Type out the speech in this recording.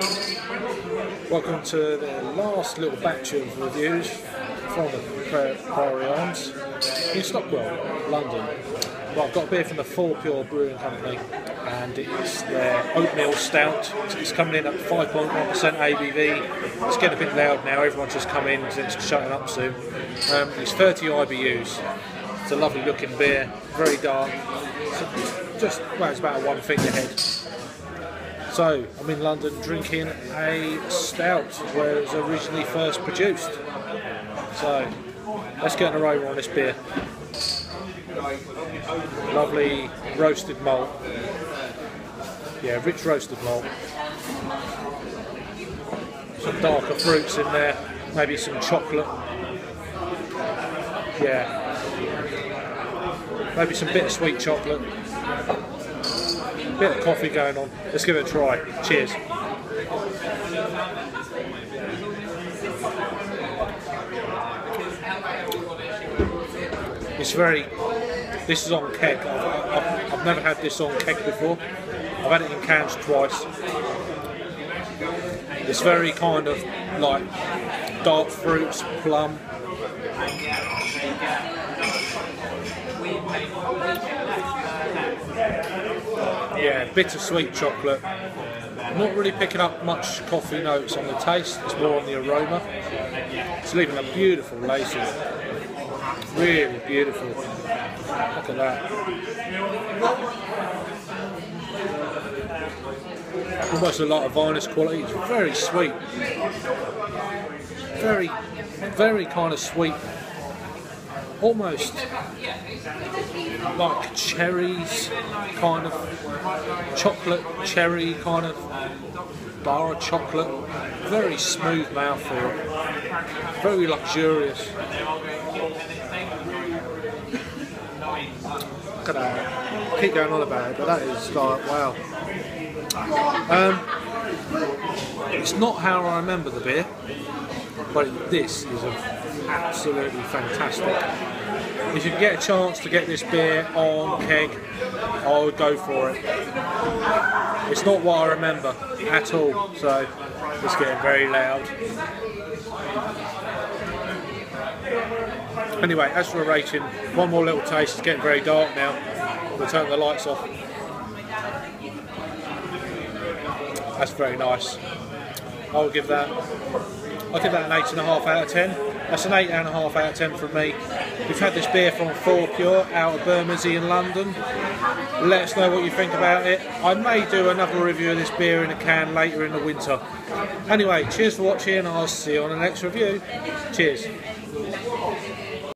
Welcome to the last little batch of reviews from the Priory Arms in Stockwell, London. Well, I've got a beer from the Fourpure Brewing Company and it's their oatmeal stout. It's coming in at 5.1% ABV. It's getting a bit loud now, everyone's just come in, it's shutting up soon. Um, it's 30 IBUs. It's a lovely looking beer, very dark. just, well, it's about one finger head. So, I'm in London drinking a stout where it was originally first produced. So, let's get an aroma on this beer. Lovely roasted malt. Yeah, rich roasted malt. Some darker fruits in there, maybe some chocolate. Yeah. Maybe some bittersweet chocolate bit of coffee going on. Let's give it a try. Cheers. It's very, this is on keg. I've, I've, I've never had this on keg before. I've had it in cans twice. It's very kind of like dark fruits, plum, yeah, bittersweet chocolate. Not really picking up much coffee notes on the taste, it's more on the aroma. It's leaving a beautiful lacing. Really beautiful. Look at that. Almost a lot of vinous quality. It's very sweet. Very, very kind of sweet almost like cherries, kind of chocolate cherry kind of bar of chocolate. Very smooth mouthfeel, very luxurious. Look at that. Keep going on about it, but that is like wow. Um, it's not how I remember the beer, but this is a absolutely fantastic. If you get a chance to get this beer on keg, I would go for it. It's not what I remember at all, so it's getting very loud. Anyway, as for a rating, one more little taste, it's getting very dark now. We'll turn the lights off. That's very nice. I'll give that I'll give that an 8.5 out of 10. That's an 8.5 out of 10 from me. We've had this beer from Fourpure out of Bermondsey in London. Let us know what you think about it. I may do another review of this beer in a can later in the winter. Anyway, cheers for watching. And I'll see you on the next review. Cheers.